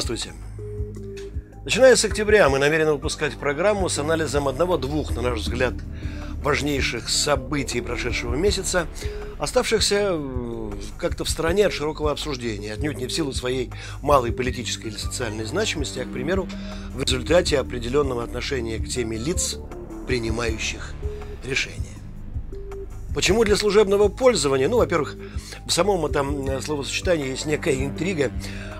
Здравствуйте. Начиная с октября мы намерены выпускать программу с анализом одного-двух, на наш взгляд, важнейших событий прошедшего месяца, оставшихся э, как-то в стороне от широкого обсуждения, отнюдь не в силу своей малой политической или социальной значимости, а, к примеру, в результате определенного отношения к теме лиц, принимающих решения. Почему для служебного пользования? Ну, во-первых, в самом этом э, словосочетании есть некая интрига,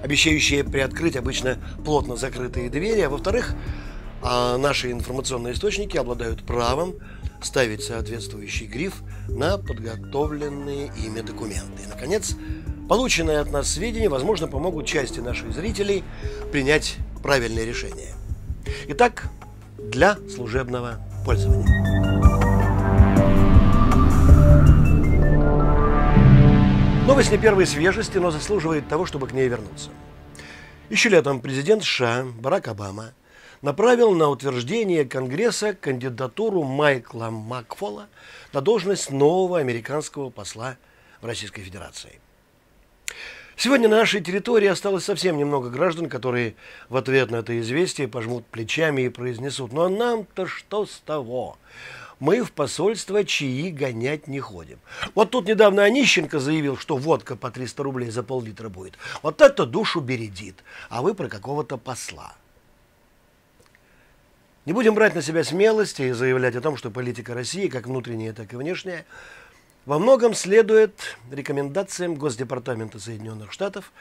обещающая приоткрыть обычно плотно закрытые двери, а во-вторых, а наши информационные источники обладают правом ставить соответствующий гриф на подготовленные ими документы. И, наконец, полученные от нас сведения, возможно, помогут части наших зрителей принять правильное решение. Итак, для служебного пользования. Новость не первой свежести, но заслуживает того, чтобы к ней вернуться. Еще летом президент США Барак Обама направил на утверждение Конгресса кандидатуру Майкла Макфола на должность нового американского посла в Российской Федерации. Сегодня на нашей территории осталось совсем немного граждан, которые в ответ на это известие пожмут плечами и произнесут «Ну а нам-то что с того? Мы в посольство чаи гонять не ходим. Вот тут недавно Онищенко заявил, что водка по 300 рублей за пол-литра будет. Вот это душу бередит. А вы про какого-то посла. Не будем брать на себя смелости и заявлять о том, что политика России, как внутренняя, так и внешняя, во многом следует рекомендациям Госдепартамента Соединенных Штатов,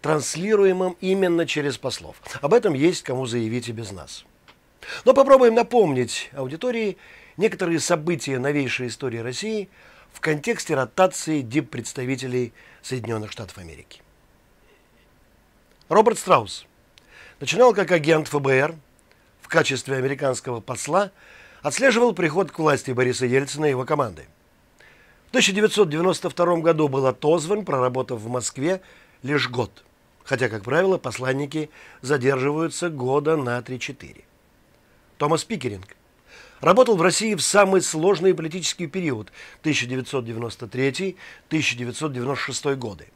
транслируемым именно через послов. Об этом есть кому заявить и без нас. Но попробуем напомнить аудитории некоторые события новейшей истории России в контексте ротации диппредставителей Соединенных Штатов Америки. Роберт Страус начинал как агент ФБР в качестве американского посла, отслеживал приход к власти Бориса Ельцина и его команды. В 1992 году был отозван, проработав в Москве лишь год, хотя, как правило, посланники задерживаются года на 3-4. Томас Пикеринг Работал в России в самый сложный политический период 1993-1996 годы.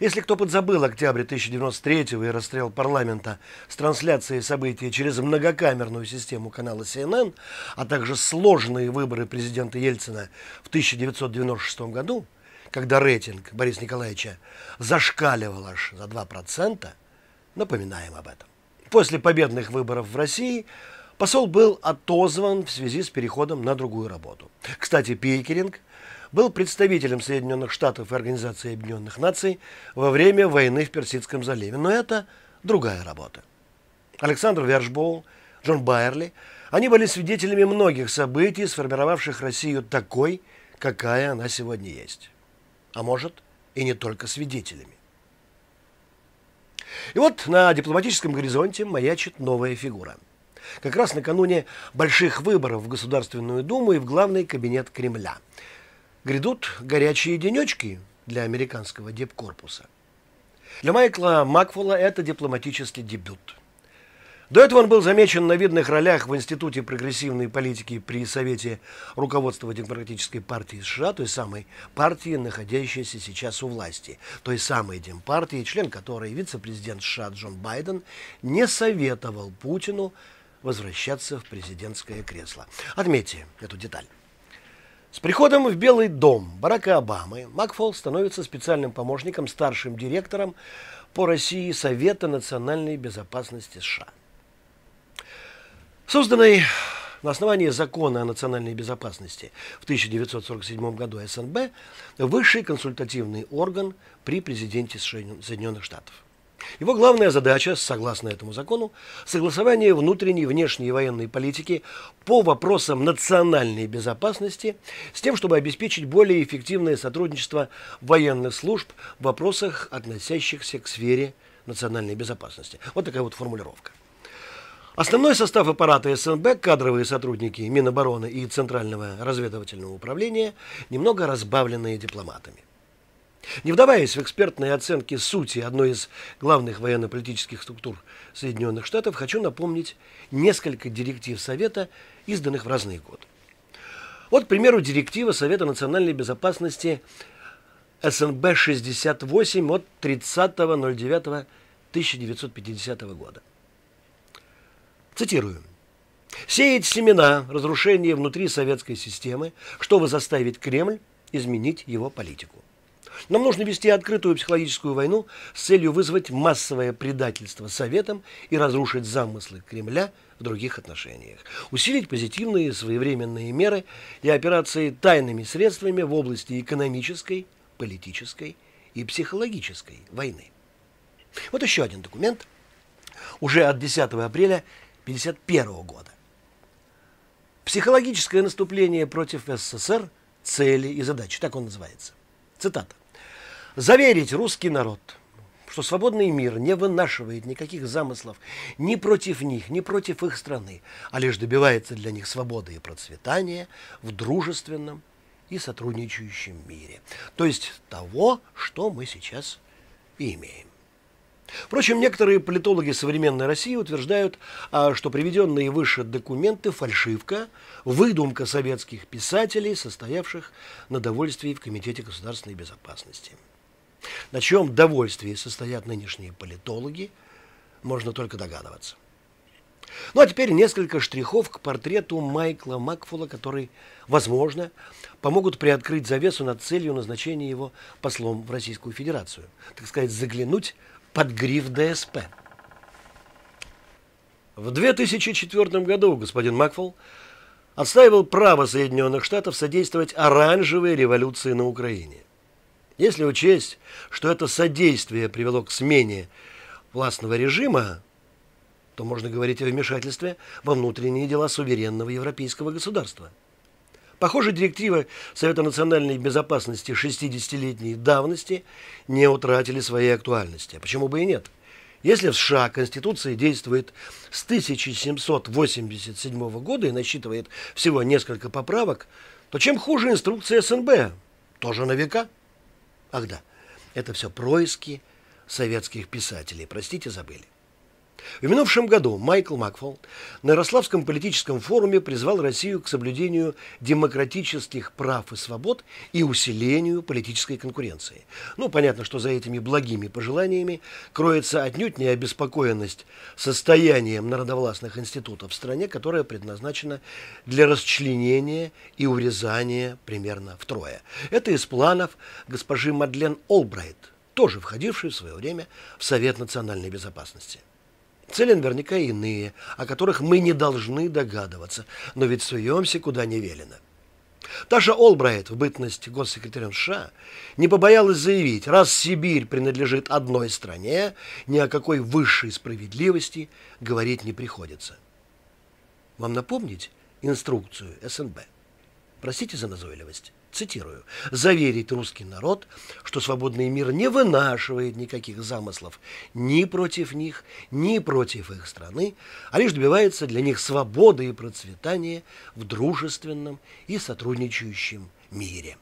Если кто подзабыл октябрь 1993 и расстрел парламента с трансляцией событий через многокамерную систему канала CNN, а также сложные выборы президента Ельцина в 1996 году, когда рейтинг Бориса Николаевича зашкаливал аж за 2%, напоминаем об этом. После победных выборов в России – Посол был отозван в связи с переходом на другую работу. Кстати, Пейкеринг был представителем Соединенных Штатов и Организации Объединенных Наций во время войны в Персидском заливе. Но это другая работа. Александр Вершбоу, Джон Байерли, они были свидетелями многих событий, сформировавших Россию такой, какая она сегодня есть. А может, и не только свидетелями. И вот на дипломатическом горизонте маячит новая фигура – как раз накануне больших выборов в Государственную Думу и в главный кабинет Кремля. Грядут горячие денечки для американского депкорпуса. Для Майкла Макфола это дипломатический дебют. До этого он был замечен на видных ролях в Институте прогрессивной политики при Совете руководства Демократической партии США, той самой партии, находящейся сейчас у власти, той самой Демпартии, член которой вице-президент США Джон Байден не советовал Путину возвращаться в президентское кресло. Отметьте эту деталь. С приходом в Белый дом Барака Обамы Макфол становится специальным помощником, старшим директором по России Совета национальной безопасности США. Созданный на основании закона о национальной безопасности в 1947 году СНБ, высший консультативный орган при президенте Соединенных Штатов. Его главная задача, согласно этому закону, согласование внутренней и внешней военной политики по вопросам национальной безопасности с тем, чтобы обеспечить более эффективное сотрудничество военных служб в вопросах, относящихся к сфере национальной безопасности. Вот такая вот формулировка. Основной состав аппарата СНБ, кадровые сотрудники Минобороны и Центрального разведывательного управления, немного разбавленные дипломатами. Не вдаваясь в экспертные оценки сути одной из главных военно-политических структур Соединенных Штатов, хочу напомнить несколько директив Совета, изданных в разные годы. Вот, к примеру, директива Совета национальной безопасности СНБ-68 от 30.09.19 1950 года. Цитирую. «Сеять семена разрушения внутри советской системы, чтобы заставить Кремль изменить его политику. Нам нужно вести открытую психологическую войну с целью вызвать массовое предательство Советам и разрушить замыслы Кремля в других отношениях. Усилить позитивные своевременные меры и операции тайными средствами в области экономической, политической и психологической войны. Вот еще один документ, уже от 10 апреля 1951 года. Психологическое наступление против СССР, цели и задачи, так он называется. Цитата. «Заверить русский народ, что свободный мир не вынашивает никаких замыслов ни против них, ни против их страны, а лишь добивается для них свободы и процветания в дружественном и сотрудничающем мире. То есть того, что мы сейчас имеем. Впрочем, некоторые политологи современной России утверждают, а, что приведенные выше документы – фальшивка, выдумка советских писателей, состоявших на довольствии в Комитете государственной безопасности. На чем довольствии состоят нынешние политологи, можно только догадываться. Ну а теперь несколько штрихов к портрету Майкла Макфула, который, возможно, помогут приоткрыть завесу над целью назначения его послом в Российскую Федерацию. Так сказать, заглянуть под гриф ДСП. В 2004 году господин Макфол отстаивал право Соединенных Штатов содействовать оранжевой революции на Украине. Если учесть, что это содействие привело к смене властного режима, то можно говорить о вмешательстве во внутренние дела суверенного европейского государства. Похоже, директивы Совета национальной безопасности 60-летней давности не утратили своей актуальности. А почему бы и нет? Если в США Конституция действует с 1787 года и насчитывает всего несколько поправок, то чем хуже инструкция СНБ? Тоже на века. Ах да, это все происки советских писателей. Простите, забыли. В минувшем году Майкл Макфол на Ярославском политическом форуме призвал Россию к соблюдению демократических прав и свобод и усилению политической конкуренции. Ну, понятно, что за этими благими пожеланиями кроется отнюдь не обеспокоенность состоянием народовластных институтов в стране, которая предназначена для расчленения и урезания примерно втрое. Это из планов госпожи Мадлен Олбрайт, тоже входившей в свое время в Совет национальной безопасности. Цели наверняка иные, о которых мы не должны догадываться, но ведь суемся куда не велено. Таша Олбрайт в бытность госсекретарем США не побоялась заявить, раз Сибирь принадлежит одной стране, ни о какой высшей справедливости говорить не приходится. Вам напомнить инструкцию СНБ? Простите за назойливость цитирую, заверить русский народ, что свободный мир не вынашивает никаких замыслов ни против них, ни против их страны, а лишь добивается для них свободы и процветания в дружественном и сотрудничающем мире.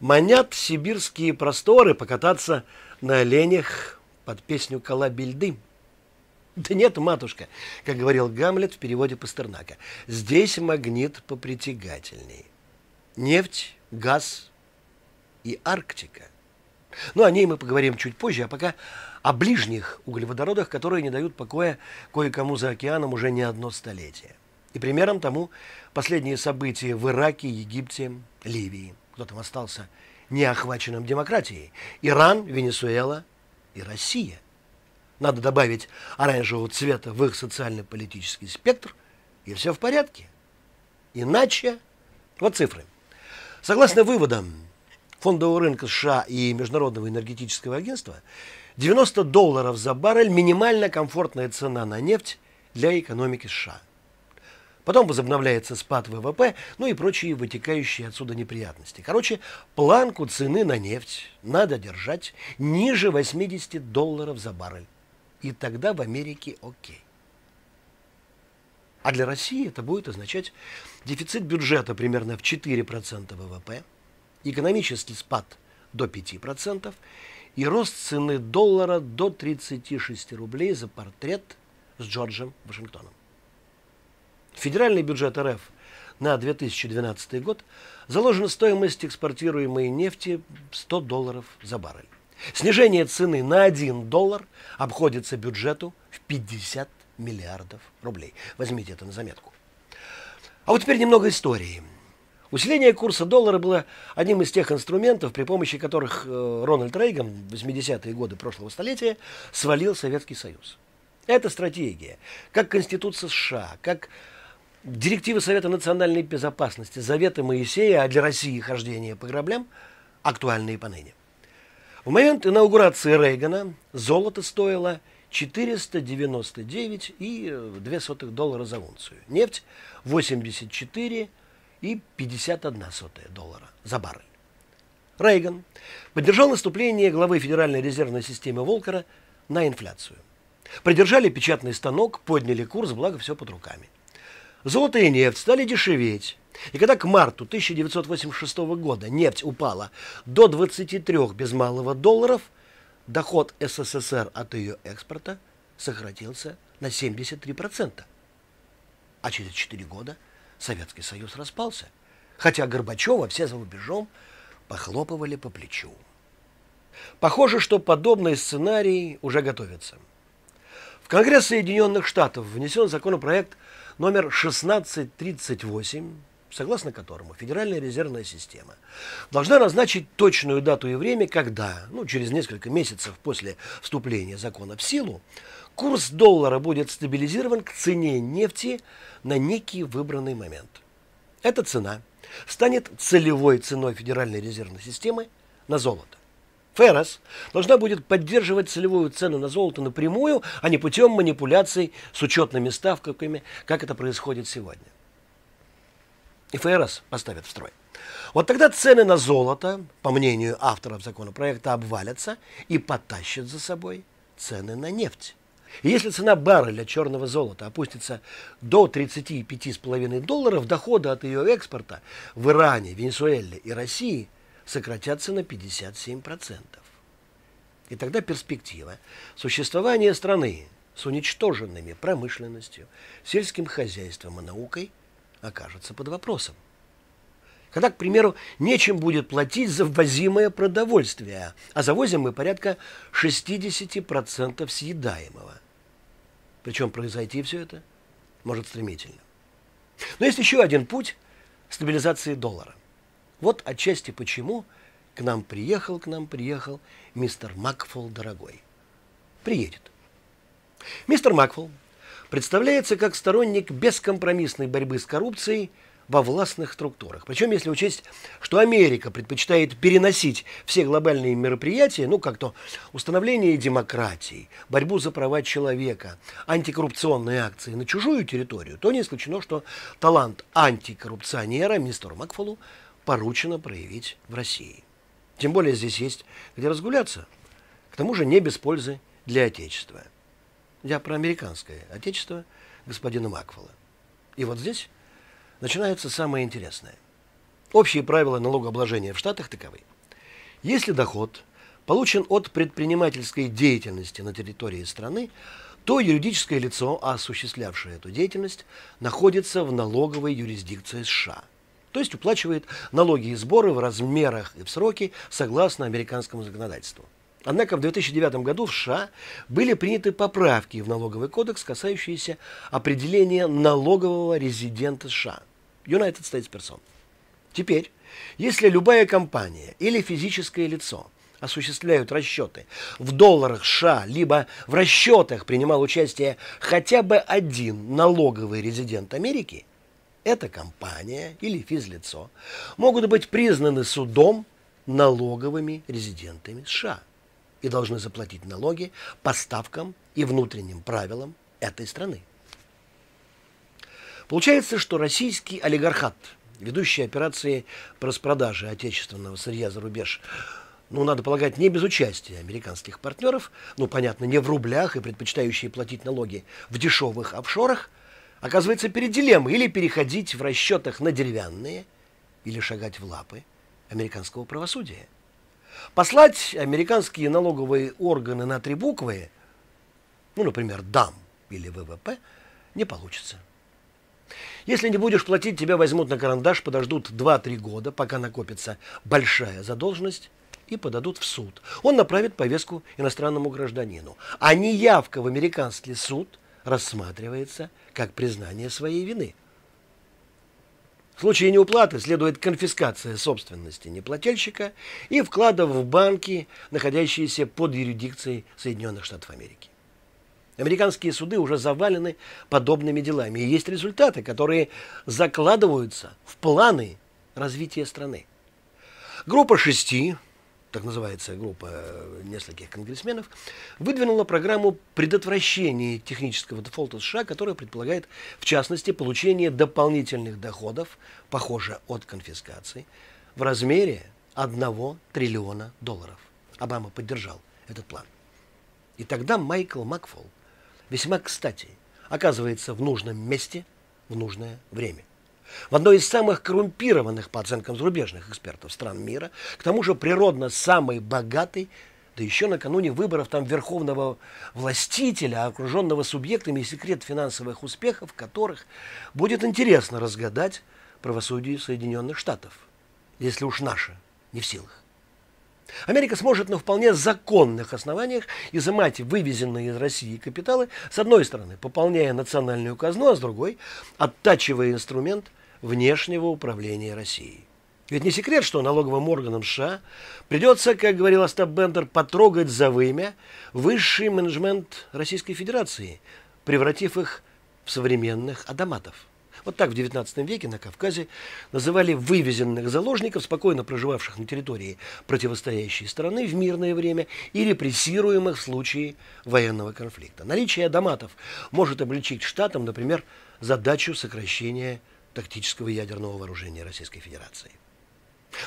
Манят сибирские просторы покататься на оленях под песню «Колыбельды». Да нет, матушка, как говорил Гамлет в переводе Пастернака. Здесь магнит попритягательней. Нефть, газ и Арктика. Ну, о ней мы поговорим чуть позже, а пока о ближних углеводородах, которые не дают покоя кое-кому за океаном уже не одно столетие. И примером тому последние события в Ираке, Египте, Ливии. Кто там остался неохваченным демократией? Иран, Венесуэла и Россия надо добавить оранжевого цвета в их социально-политический спектр, и все в порядке. Иначе, вот цифры. Согласно выводам фондового рынка США и Международного энергетического агентства, 90 долларов за баррель – минимально комфортная цена на нефть для экономики США. Потом возобновляется спад ВВП, ну и прочие вытекающие отсюда неприятности. Короче, планку цены на нефть надо держать ниже 80 долларов за баррель и тогда в Америке окей. А для России это будет означать дефицит бюджета примерно в 4% ВВП, экономический спад до 5% и рост цены доллара до 36 рублей за портрет с Джорджем Вашингтоном. Федеральный бюджет РФ на 2012 год заложена стоимость экспортируемой нефти 100 долларов за баррель. Снижение цены на 1 доллар обходится бюджету в 50 миллиардов рублей. Возьмите это на заметку. А вот теперь немного истории. Усиление курса доллара было одним из тех инструментов, при помощи которых э, Рональд Рейган в 80-е годы прошлого столетия свалил Советский Союз. Эта стратегия, как Конституция США, как директивы Совета национальной безопасности, заветы Моисея, а для России хождение по граблям, актуальны и поныне. В момент инаугурации Рейгана золото стоило 499,2 доллара за унцию. Нефть 84 и 51 сотая доллара за баррель. Рейган поддержал наступление главы Федеральной резервной системы Волкера на инфляцию. Придержали печатный станок, подняли курс, благо все под руками. Золото и нефть стали дешеветь. И когда к марту 1986 года нефть упала до 23 без малого долларов, доход СССР от ее экспорта сократился на 73%. А через 4 года Советский Союз распался, хотя Горбачева все за рубежом похлопывали по плечу. Похоже, что подобный сценарий уже готовится. В Конгресс Соединенных Штатов внесен законопроект номер 1638, согласно которому Федеральная резервная система должна назначить точную дату и время, когда, ну, через несколько месяцев после вступления закона в силу, курс доллара будет стабилизирован к цене нефти на некий выбранный момент. Эта цена станет целевой ценой Федеральной резервной системы на золото. ФРС должна будет поддерживать целевую цену на золото напрямую, а не путем манипуляций с учетными ставками, как это происходит сегодня. И ФРС поставят в строй. Вот тогда цены на золото, по мнению авторов законопроекта, обвалятся и потащат за собой цены на нефть. И если цена барреля черного золота опустится до 35,5 долларов, доходы от ее экспорта в Иране, Венесуэле и России сократятся на 57%. И тогда перспектива существования страны с уничтоженными промышленностью, сельским хозяйством и наукой окажется под вопросом. Когда, к примеру, нечем будет платить за ввозимое продовольствие, а завозим мы порядка 60% съедаемого. Причем произойти все это может стремительно. Но есть еще один путь стабилизации доллара. Вот отчасти почему к нам приехал, к нам приехал мистер Макфол дорогой. Приедет. Мистер Макфол представляется как сторонник бескомпромиссной борьбы с коррупцией – во властных структурах. Причем, если учесть, что Америка предпочитает переносить все глобальные мероприятия, ну, как то установление демократии, борьбу за права человека, антикоррупционные акции на чужую территорию, то не исключено, что талант антикоррупционера мистеру Макфолу поручено проявить в России. Тем более здесь есть где разгуляться. К тому же не без пользы для Отечества. Я про американское Отечество господина Макфола. И вот здесь начинается самое интересное. Общие правила налогообложения в Штатах таковы. Если доход получен от предпринимательской деятельности на территории страны, то юридическое лицо, осуществлявшее эту деятельность, находится в налоговой юрисдикции США. То есть уплачивает налоги и сборы в размерах и в сроки согласно американскому законодательству. Однако в 2009 году в США были приняты поправки в налоговый кодекс, касающиеся определения налогового резидента США – United States Person. Теперь, если любая компания или физическое лицо осуществляют расчеты в долларах США, либо в расчетах принимал участие хотя бы один налоговый резидент Америки, эта компания или физлицо могут быть признаны судом налоговыми резидентами США и должны заплатить налоги по ставкам и внутренним правилам этой страны. Получается, что российский олигархат, ведущий операции по распродаже отечественного сырья за рубеж, ну, надо полагать, не без участия американских партнеров, ну, понятно, не в рублях и предпочитающие платить налоги в дешевых офшорах, оказывается перед дилеммой или переходить в расчетах на деревянные, или шагать в лапы американского правосудия. Послать американские налоговые органы на три буквы, ну, например, ДАМ или ВВП, не получится. Если не будешь платить, тебя возьмут на карандаш, подождут 2-3 года, пока накопится большая задолженность, и подадут в суд. Он направит повестку иностранному гражданину. А неявка в американский суд рассматривается как признание своей вины. В случае неуплаты следует конфискация собственности неплательщика и вкладов в банки, находящиеся под юрисдикцией Соединенных Штатов Америки. Американские суды уже завалены подобными делами. И есть результаты, которые закладываются в планы развития страны. Группа шести, так называется группа нескольких конгрессменов, выдвинула программу предотвращения технического дефолта США, которая предполагает, в частности, получение дополнительных доходов, похоже, от конфискации, в размере 1 триллиона долларов. Обама поддержал этот план. И тогда Майкл Макфол весьма кстати оказывается в нужном месте в нужное время. В одной из самых коррумпированных, по оценкам зарубежных экспертов стран мира, к тому же природно самый богатый, да еще накануне выборов там верховного властителя, окруженного субъектами, секрет финансовых успехов, которых будет интересно разгадать правосудию Соединенных Штатов, если уж наше не в силах. Америка сможет на вполне законных основаниях изымать вывезенные из России капиталы, с одной стороны, пополняя национальную казну, а с другой, оттачивая инструмент внешнего управления Россией. Ведь не секрет, что налоговым органам США придется, как говорил Остап Бендер, потрогать за вымя высший менеджмент Российской Федерации, превратив их в современных адаматов. Вот так в XIX веке на Кавказе называли вывезенных заложников, спокойно проживавших на территории противостоящей страны в мирное время и репрессируемых в случае военного конфликта. Наличие доматов может облегчить штатам, например, задачу сокращения тактического ядерного вооружения Российской Федерации.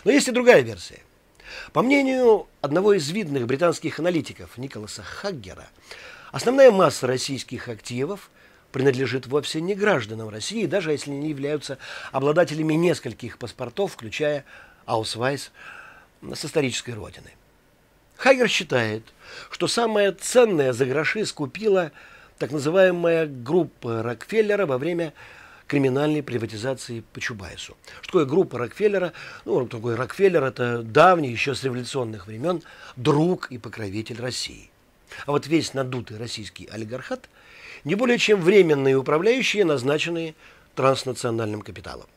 Но есть и другая версия. По мнению одного из видных британских аналитиков Николаса Хаггера, основная масса российских активов принадлежит вовсе не гражданам России, даже если они являются обладателями нескольких паспортов, включая Аусвайс с исторической родины. Хагер считает, что самое ценное за гроши скупила так называемая группа Рокфеллера во время криминальной приватизации по Чубайсу. Что такое группа Рокфеллера? Ну, такой Рокфеллер – это давний, еще с революционных времен, друг и покровитель России. А вот весь надутый российский олигархат – не более чем временные управляющие, назначенные транснациональным капиталом.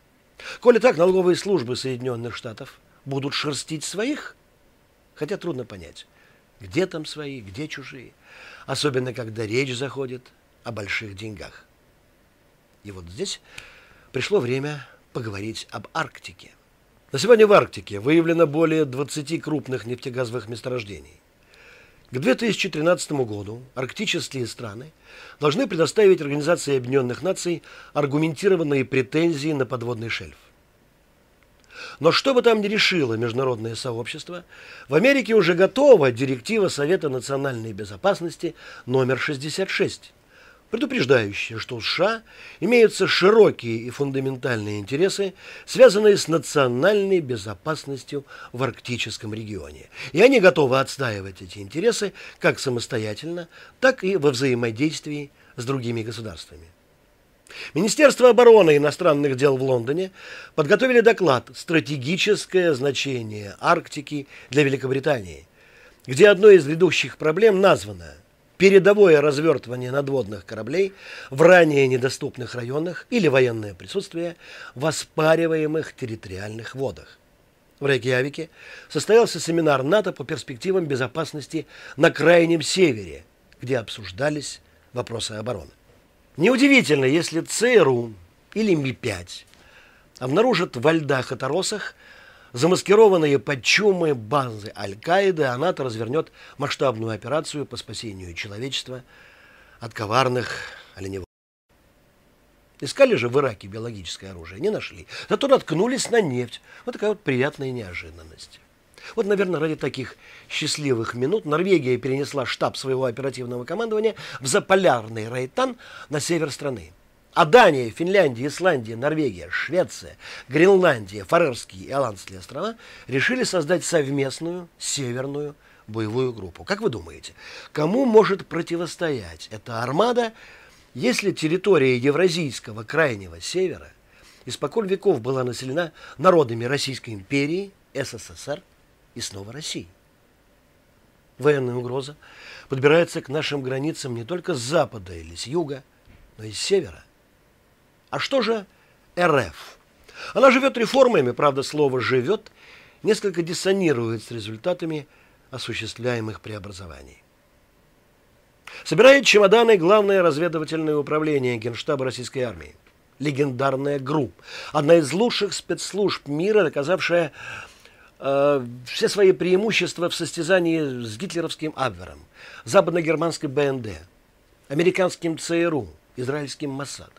Коли так, налоговые службы Соединенных Штатов будут шерстить своих, хотя трудно понять, где там свои, где чужие, особенно когда речь заходит о больших деньгах. И вот здесь пришло время поговорить об Арктике. На сегодня в Арктике выявлено более 20 крупных нефтегазовых месторождений. К 2013 году арктические страны должны предоставить Организации Объединенных Наций аргументированные претензии на подводный шельф. Но что бы там ни решило международное сообщество, в Америке уже готова директива Совета национальной безопасности номер 66, предупреждающая, что у США имеются широкие и фундаментальные интересы, связанные с национальной безопасностью в арктическом регионе. И они готовы отстаивать эти интересы как самостоятельно, так и во взаимодействии с другими государствами. Министерство обороны и иностранных дел в Лондоне подготовили доклад «Стратегическое значение Арктики для Великобритании», где одной из ведущих проблем названо передовое развертывание надводных кораблей в ранее недоступных районах или военное присутствие в оспариваемых территориальных водах. В Рейкьявике состоялся семинар НАТО по перспективам безопасности на Крайнем Севере, где обсуждались вопросы обороны. Неудивительно, если ЦРУ или Ми-5 обнаружат во льдах и торосах замаскированные под чумы базы Аль-Каиды, а НАТО развернет масштабную операцию по спасению человечества от коварных оленеводов. Искали же в Ираке биологическое оружие, не нашли. Зато наткнулись на нефть. Вот такая вот приятная неожиданность. Вот, наверное, ради таких счастливых минут Норвегия перенесла штаб своего оперативного командования в заполярный Рейтан на север страны. А Дания, Финляндия, Исландия, Норвегия, Швеция, Гренландия, Фарерские и Аландские острова решили создать совместную северную боевую группу. Как вы думаете, кому может противостоять эта армада, если территория Евразийского крайнего севера испокон веков была населена народами Российской империи, СССР и снова России. Военная угроза подбирается к нашим границам не только с запада или с юга, но и с севера. А что же РФ? Она живет реформами, правда, слово «живет» несколько диссонирует с результатами осуществляемых преобразований. Собирает чемоданы Главное разведывательное управление Генштаба Российской армии. Легендарная ГРУ. Одна из лучших спецслужб мира, доказавшая э, все свои преимущества в состязании с гитлеровским Абвером, западно-германской БНД, американским ЦРУ, израильским Моссад.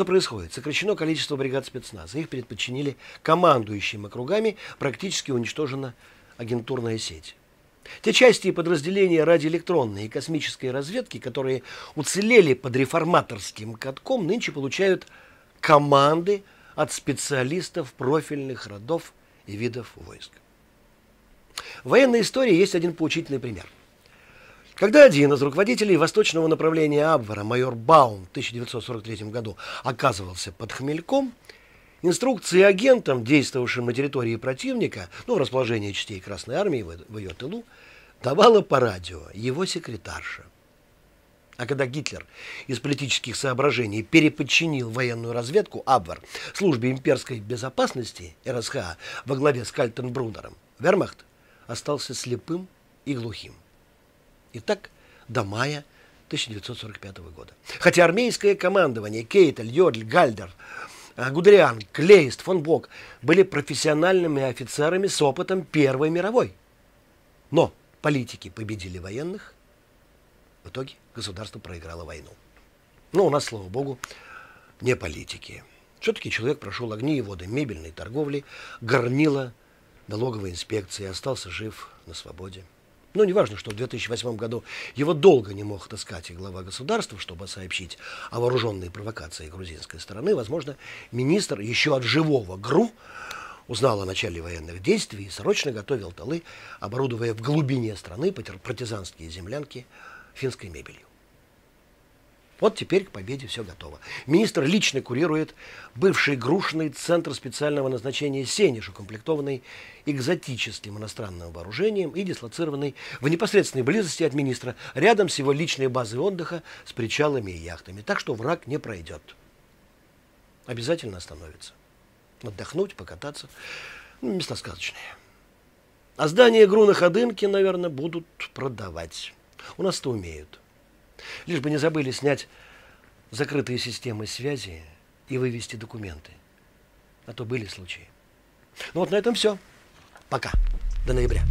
Что происходит? Сокращено количество бригад спецназа. Их предподчинили командующим округами, практически уничтожена агентурная сеть. Те части и подразделения радиоэлектронной и космической разведки, которые уцелели под реформаторским катком, нынче получают команды от специалистов профильных родов и видов войск. В военной истории есть один поучительный пример. Когда один из руководителей восточного направления Абвера, майор Баум, в 1943 году оказывался под хмельком, инструкции агентам, действовавшим на территории противника, ну, в расположении частей Красной Армии в ее тылу, давала по радио его секретарша. А когда Гитлер из политических соображений переподчинил военную разведку Абвер службе имперской безопасности РСХА во главе с Кальтенбрунером, Вермахт остался слепым и глухим. И так до мая 1945 года. Хотя армейское командование Кейтель, Йодль, Гальдер, э, Гудериан, Клейст, фон Бок были профессиональными офицерами с опытом Первой мировой. Но политики победили военных, в итоге государство проиграло войну. Но у нас, слава богу, не политики. Все-таки человек прошел огни и воды мебельной торговли, горнила налоговой инспекции, остался жив на свободе. Ну, неважно, что в 2008 году его долго не мог отыскать и глава государства, чтобы сообщить о вооруженной провокации грузинской стороны. Возможно, министр еще от живого ГРУ узнал о начале военных действий и срочно готовил тылы, оборудуя в глубине страны партизанские землянки финской мебелью. Вот теперь к победе все готово. Министр лично курирует бывший грушный центр специального назначения «Сенеж», укомплектованный экзотическим иностранным вооружением и дислоцированный в непосредственной близости от министра, рядом с его личной базой отдыха с причалами и яхтами. Так что враг не пройдет. Обязательно остановится. Отдохнуть, покататься. Ну, места сказочные. А здание ГРУ на Ходынке, наверное, будут продавать. У нас-то умеют. Лишь бы не забыли снять закрытые системы связи и вывести документы. А то были случаи. Ну вот на этом все. Пока. До ноября.